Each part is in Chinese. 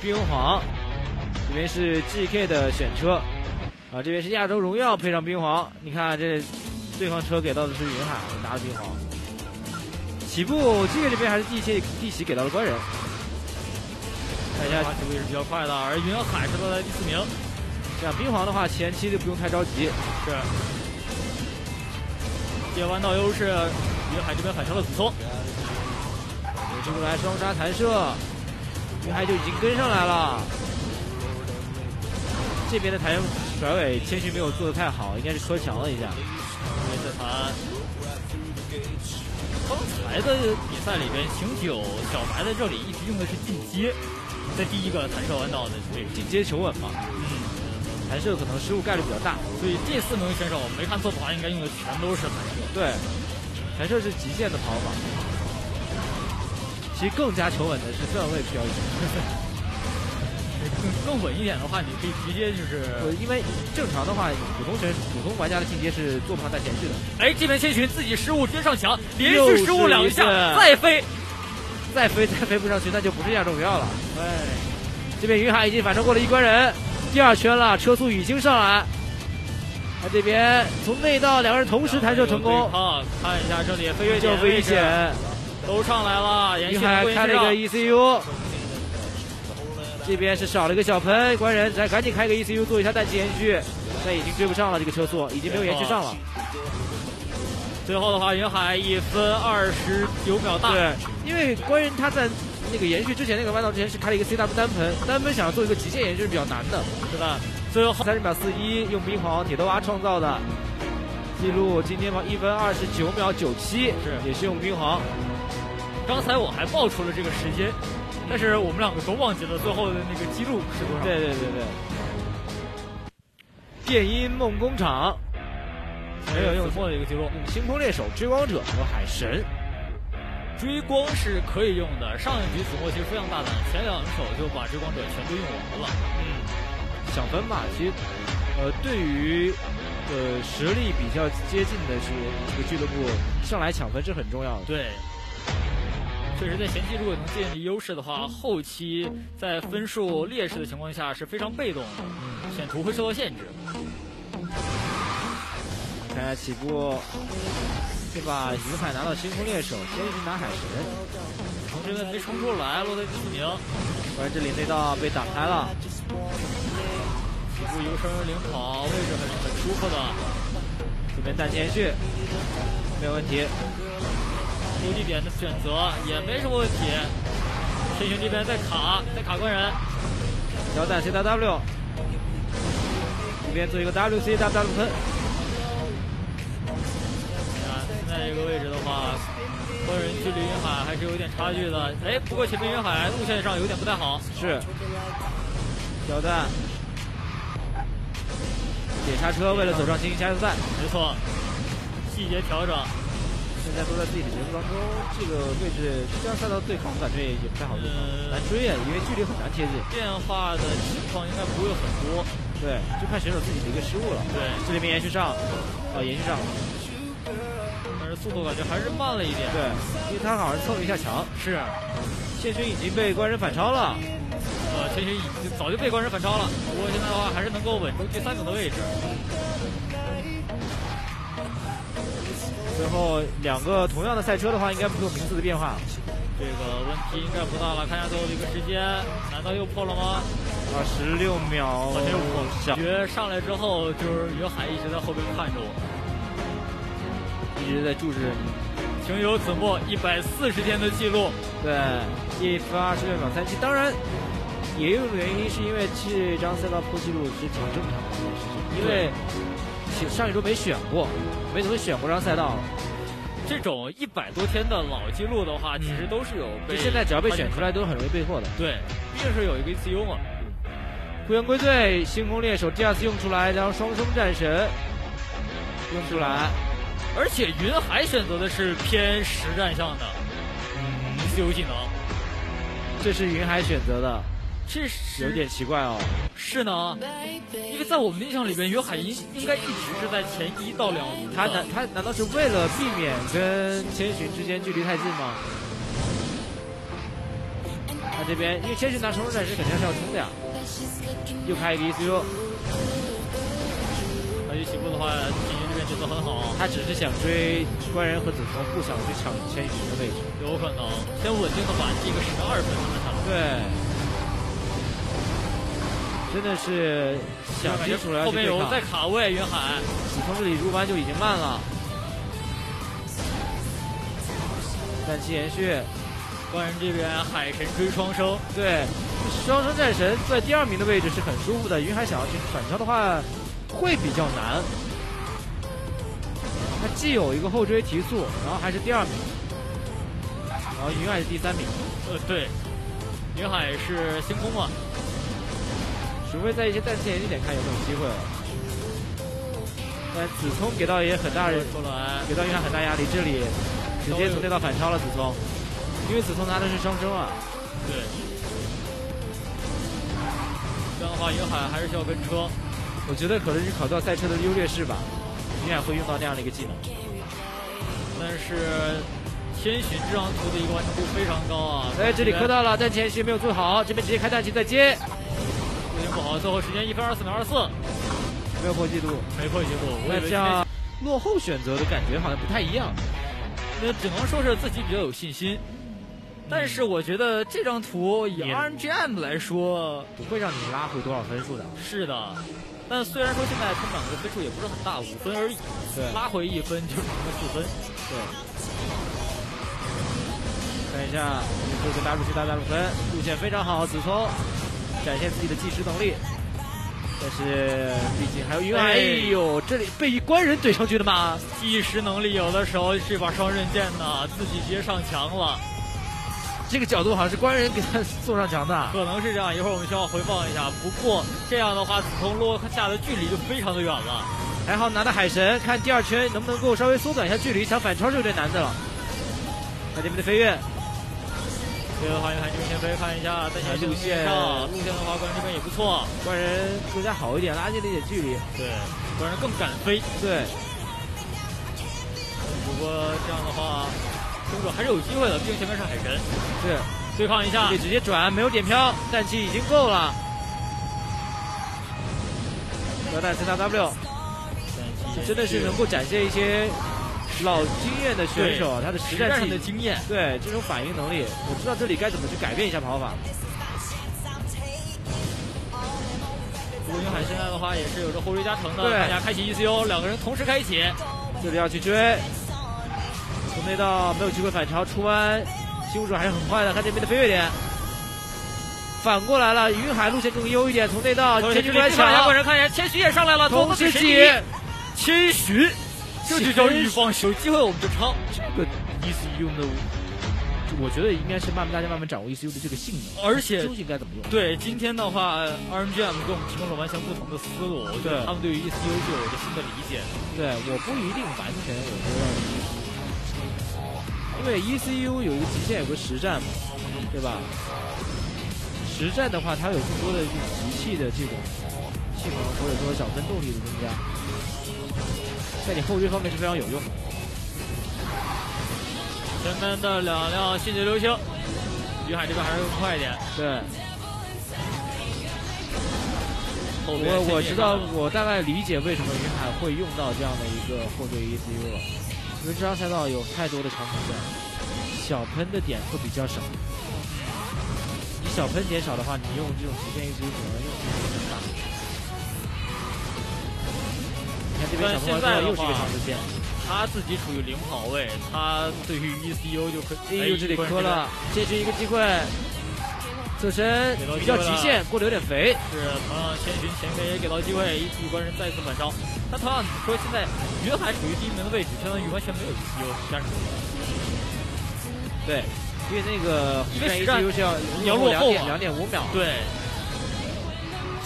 冰皇，这边是 GK 的选车，啊，这边是亚洲荣耀配上冰皇。你看这对方车给到的是云海，拿了冰皇。起步 GK 这边还是地气地喜给到了官人。看一下起步也是比较快的，而云海是落在第四名。这样冰皇的话，前期就不用太着急。是。借弯道优势，云海这边反超了子聪。进过来双杀弹射，云海就已经跟上来了。这边的台甩尾，千寻没有做的太好，应该是磕墙了一下。没在弹。刚才的比赛里边，醒九小白在这里一直用的是进阶，在第一个弹射弯道的位置，进阶求稳嘛。嗯弹射可能失误概率比较大，所以这四名选手没看错的话，应该用的全都是弹射。对，弹射是极限的跑法。其实更加求稳的是段位漂移。更 更稳一点的话，你可以直接就是，因为正常的话，普通选普通玩家的进阶是做不上带前去的。哎，这边千寻自己失误追上墙，连续失误两下，再飞，再飞 再飞不上去，那就不是亚洲荣耀了。哎，这边云海已经反超过了一关人。第二圈了，车速已经上来。他这边从内道两个人同时弹射成功。啊，看一下这里飞跃就危险，都上来了。云海开了一个 ECU，这边是少了一个小喷，官人来赶紧开个 ECU 做一下氮气延续，但已经追不上了，这个车速已经没有延续上了。最后的话，云海一分二十九秒大。对，因为官人他在。那个延续之前那个弯道之前是开了一个 C W 单喷，单喷想要做一个极限延续是比较难的，对吧？最后三十秒四一用冰皇铁头娃创造的记录，今天嘛一分二十九秒九七，是也是用冰皇。刚才我还报出了这个时间，但是我们两个都忘记了最后的那个记录是多少。对对对对。电音梦工厂没有用错的一个记录，用星空猎手、追光者和海神。追光是可以用的，上一局子墨其实非常大胆，前两手就把追光者全都用完了。嗯，想分吧，其实，呃，对于呃实力比较接近的是这个俱乐部上来抢分是很重要的。对，确实在前期如果能建立优势的话，后期在分数劣势的情况下是非常被动的，选图会受到限制。看下起步。这把？云海拿到星空猎手，先去拿海神，从这边没冲出来，落在第四名。果然这里内道被打开了，起步游升领跑，位置很很舒服的。这边带前续，没有问题。目的点的选择也没什么问题。天雄这边在卡，在卡关人。小弹 C W，这边做一个 W C W W 喷。这个位置的话，关人距离云海还是有点差距的。哎，不过前面云海路线上有点不太好。是，小弹，点刹车，为了走上精英加速赛。没错，细节调整。现在都在自己的节奏当中，这个位置这样赛道对抗，我感觉也也不太好对抗，难追啊，因为距离很难贴近。变化的情况应该不会很多。对，就看选手自己的一个失误了。对，这里面延续上，啊，延续上。但是速度感觉还是慢了一点，对，因为他好像蹭了一下墙。是，谢军已经被官人反超了。呃，千寻已经早就被关人反超了，不过现在的话还是能够稳住第三名的位置。最后两个同样的赛车的话，应该不会有名次的变化。这个问题应该不大了，看一下最后的一个时间，难道又破了吗？二十六秒。感觉上来之后就是云海一直在后边看着我。一直在注视着你，情有子墨一百四十天的记录，对，一分二十六秒三七。当然，也有原因，是因为这张赛道破纪录是挺正常的一件事情，因为上一周没选过，没怎么选过这张赛道。这种一百多天的老记录的话，其实都是有被。现在只要被选出来，都很容易被破的。对，毕竟是有一个 ECU 嘛。孤言归队，星空猎手第二次用出来，然后双生战神用出来。而且云海选择的是偏实战向的自由技能，这是云海选择的，这是有点奇怪哦。是呢，因为在我们印象里边，云海应应该一直是在前一到两名。他难他难道是为了避免跟千寻之间距离太近吗？他这边，因为千寻拿冲锋战士肯定是要冲的呀。又开一个 ECU，而且起步的话，千寻这边节奏很好，他只是想追官人和子聪，不想去抢千寻的位置。有可能先稳定的把这个十二分拿下来。对，真的是想清楚了后面有人。在卡位，云海你从这里入弯就已经慢了。战气延续，官人这边海神追双生，对，双生战神在第二名的位置是很舒服的。云海想要去反超的话，会比较难。他既有一个后追提速，然后还是第二名，然后云海是第三名。呃，对，云海是星空嘛，除非在一些战气延续点看有没有机会了。但子聪给到也很大的，给到云海很大压力，这里直接从这道反超了子聪，因为子聪拿的是双生啊。对。这样的话，云海还是需要跟车，我觉得可能是考虑到赛车的优劣势吧，云海会用到那样的一个技能。但是天巡这张图的一个完成度非常高啊！哎，这里磕到了，但前期没有做好，这边直接开氮气再接，好，最后时间一分二十四秒二四，没有破纪录。没破纪录。我以那这为今天样落后选择的感觉好像不太一样。那只能说是自己比较有信心。但是我觉得这张图以 RNGM 来说不会让你拉回多少分数的。是的，但虽然说现在他们两个分数也不是很大，五分而已，对拉回一分就是四分。对。看一下，这个大陆区大大陆分路线非常好，子聪展现自己的计时能力。但是毕竟还有云海，哎哎呦，这里被一官人怼上去的吗？计时能力有的时候这把双刃剑呢，自己直接上墙了，这个角度好像是官人给他送上墙的。可能是这样。一会儿我们需要回放一下。不过这样的话，子通落下的距离就非常的远了。还好拿到海神，看第二圈能不能够稍微缩短一下距离，想反超是有点难的了。看这边的飞跃，这个话，云海这边先飞看一下，在线路线上路线的话，关人这边也不错，关人更加好一点，拉近了一点距离。对，关人更敢飞。对，不过这样的话，公主还是有机会的，毕竟前面是海神。是，对抗一下直接转，没有点飘，氮气已经够了。要带 C 大 W 真的是能够展现一些老经验的选手啊，他的实战技实战的经验。对这种反应能力，我知道这里该怎么去改变一下跑法。如果云海现在的话也是有着后追加成的，对看一下开启 ECU，两个人同时开启，这里要去追，从内道没有机会反超，出弯，新物主还是很快的，看这边的飞跃点。反过来了，云海路线更优一点，从内道前去关同时这里对抗一下抢官，人，看一下千寻也上来了，同时时挤，千寻，这就叫预防，有机会我们就抄。这个 ECU 的，我觉得应该是慢慢大家慢慢掌握 ECU 的这个性能，而且究竟该怎么用。对今天的话，RNGM 给我们提供了完全不同的思路，我觉得对他们对于 ECU 就有着新的理解。对，我不一定完全我都要因为 ECU 有一个极限，有个实战嘛，对吧？实战的话，它有更多的这种集气的这种性能，或者说小分动力的增加，在你后追方面是非常有用的。前面的两辆细节流星，云海这边还是更快一点。对，后我我知道，我大概理解为什么云海会用到这样的一个后缀 ECU 了，因为这张赛道有太多的长途战，小喷的点会比较少。你小喷点少的话，你用这种极限 ECU 可能用处会很大。你看这边现在的又是一个话长时间他自己处于领跑位，他对于 ECU 就可以。，ECU 这里磕了，这是一个机会，侧身比较极限，过得有点肥。是同样千寻前面也给到机会，一一关人再次反超。他同样你说现在云海处于第一名的位置，相当于完全没有 ECU 加成。对，因为那个因为实战 ECU 是要你要落后嘛两点五秒。对，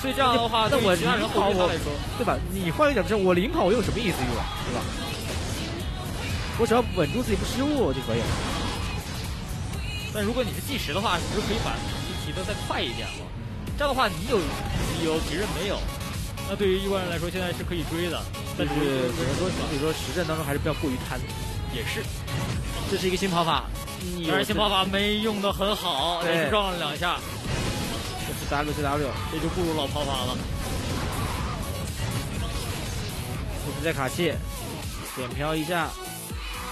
所以这样的话，那我其他人领跑来说，对吧？你换一点不是我领跑，我有什么意思用啊？对吧？我只要稳住自己不失误就可以了。但如果你是计时的话，是不是可以把成绩提的再快一点了？这样的话，你有 ECU，别人没有，那对于一般人来说，现在是可以追的。但是只能说，所以说实战当中还是不要过于贪，也是，这是一个新跑法，但是新跑法没用的很好，连续撞了两下。这是 W C W，这就不如老跑法了。我们在卡气，点飘一下，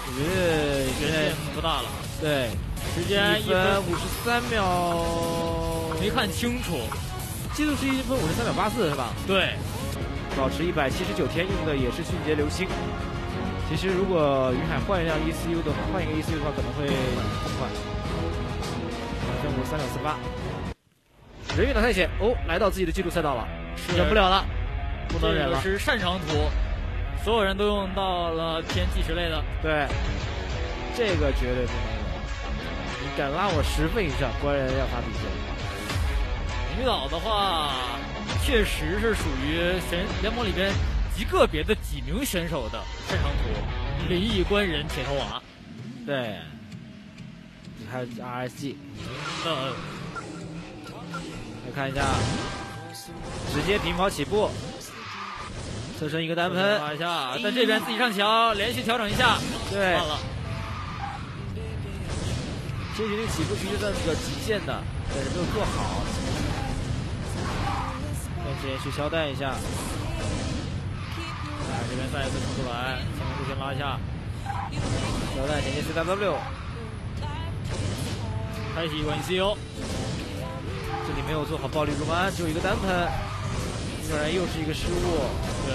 我觉得时间不大了。对，时间一分五十三秒，没看清楚。记录是一分五十三秒八四是吧？对，保持一百七十九天，用的也是迅捷流星。其实如果云海换一辆 ECU 的话，换一个 ECU 的话，可能会更快。分五十三秒四八。人员的探险哦，来到自己的记录赛道了，忍不了了，不能忍了。是擅长图，所有人都用到了偏计时类的。对，这个绝对不能忍。你敢拉我十分以上，官人要发脾气了。女岛的话，确实是属于神联盟里边极个别的几名选手的擅长图，灵异官人铁头娃。对，还有 RSG。呃。来看一下，直接平跑起步，侧身一个单喷，一下，在这边自己上桥，连续调整一下，对，了。这局的起步其实算比较极限的，但是没有做好。先连续消弹一下，来这边再一次冲出来，前面路线拉一下，消弹衔接 CW，开启稳 CU。这里没有做好暴力入弯，只有一个单喷，突然又是一个失误。对，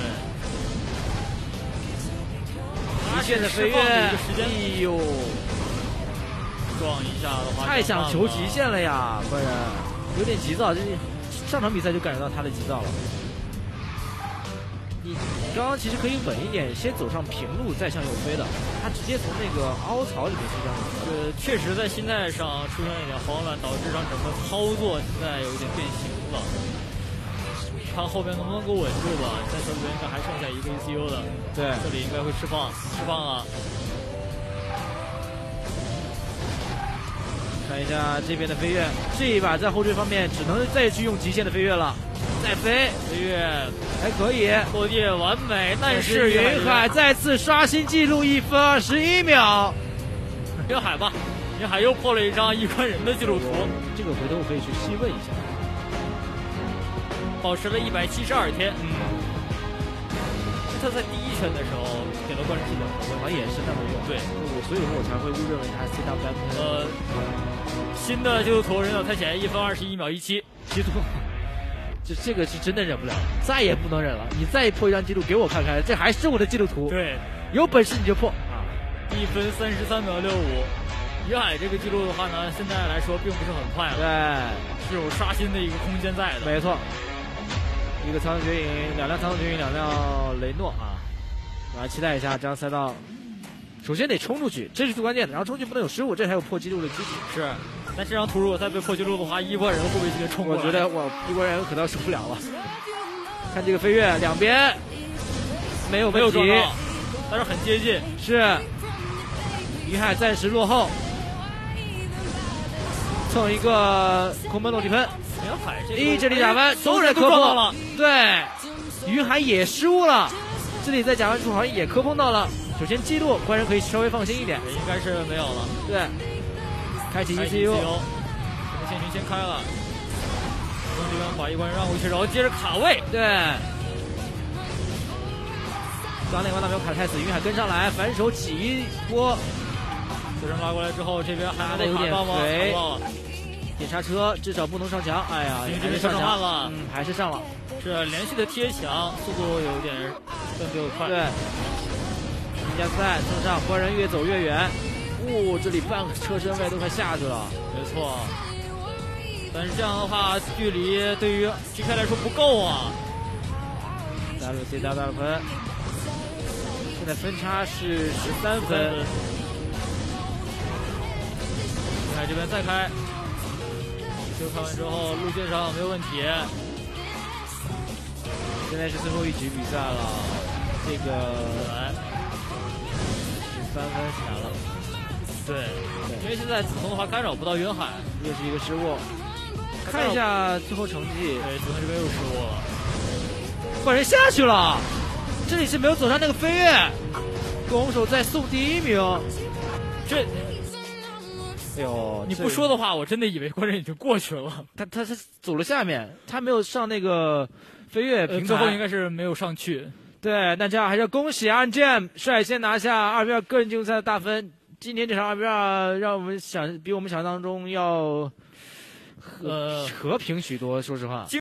极限的飞跃，哎呦，撞一下的话，太想求极限了呀，官人，有点急躁，这上场比赛就感觉到他的急躁了。你刚刚其实可以稳一点，先走上平路，再向右飞的。他直接从那个凹槽里面去这样呃，确实在心态上出现了一点慌乱，导致让整个操作现在有一点变形了。看后边能不能够稳住吧。在手里边应该还剩下一个 ECU 的，对，这里应该会释放，释放啊。看一下这边的飞跃，这一把在后追方面只能再去用极限的飞跃了。再飞，飞跃还可以，落地完美，但是云海再次刷新纪录，一分二十一秒。云海吧，云海又破了一张一关人的记录图，这个回头我可以去细问一下。保持了一百七十二天，嗯，他在第一圈的时候给了关人记录，好像也是那么用，对，所以说我才会误认为他 C W 呃，新的记录图人脑探险一分二十一秒一七，记录。这这个是真的忍不了，再也不能忍了。你再破一张记录给我看看，这还是我的记录图。对，有本事你就破啊！一分三十三秒六五，于海这个记录的话呢，现在来说并不是很快了。对，是有刷新的一个空间在的。没错，一个苍穹绝影，两辆苍穹绝影，两辆雷诺啊！我来期待一下这样赛道。首先得冲出去，这是最关键的。然后冲去不能有失误，这才有破纪录的机会。是。但这张图如果再被破纪录的话，一波人会不会直接冲过来？我觉得我一波人可能受不了了。看这个飞跃，两边没有没有撞到，但是很接近。是，于海暂时落后，蹭一个空门落地喷。云海这一这里假弯，所有人都撞到了。对，于海也失误了，这里在假弯处好像也磕碰到了。首先记录，官人可以稍微放心一点。应该是没有了。对。开启 ECU，这个线群先开了，从这边把一关让过去，然后接着卡位，对。刚那关大没有卡太死，云海跟上来，反手起一波，自身拉过来之后，这边还的有点肥，点刹车，至少不能上墙。哎呀，这边上墙了，嗯，还是上了，是连续的贴墙，速度有点更比我快。对，加赛蹭上，官人越走越远。哦，这里半个车身位都快下去了，没错。但是这样的话，距离对于 GK 来说不够啊。WC 大大分，现在分差是十三分。看这边再开，就看完之后路线上没有问题。现在是最后一局比赛了，这个来十三分前了。对。因为现在子龙的话干扰不到云海。又是一个失误。看一下最后成绩。对子枫这边又失误了。换人下去了。这里是没有走上那个飞跃。拱手再送第一名。这哎呦你不说的话我真的以为关人已经过去了。他他他走了下面他没有上那个飞跃平最后应该是没有上去。对那这样还是恭喜 rng 率先拿下二 v 二个人竞赛的大分。今天这场 2V2 让我们想，比我们想象当中要呃和平许多，说实话。